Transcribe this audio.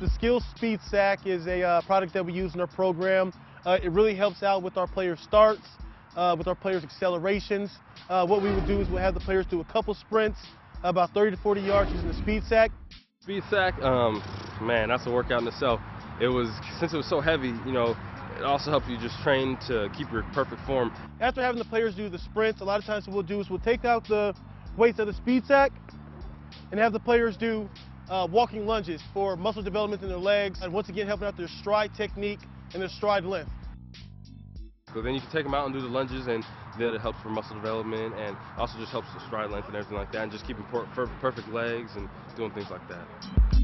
the Skill SpeedSac is a uh, product that we use in our program. Uh, it really helps out with our players' starts, uh, with our players' accelerations. Uh, what we would do is we'll have the players do a couple sprints, about 30 to 40 yards using the SpeedSac. Speed sack, um, man, that's a workout in itself. It was since it was so heavy, you know, it also helped you just train to keep your perfect form. After having the players do the sprints, a lot of times what we'll do is we'll take out the weights of the SpeedSac and have the players do uh, walking lunges for muscle development in their legs, and once again helping out their stride technique and their stride length. So then you can take them out and do the lunges, and that it helps for muscle development, and also just helps the stride length and everything like that, and just keeping per perfect legs and doing things like that.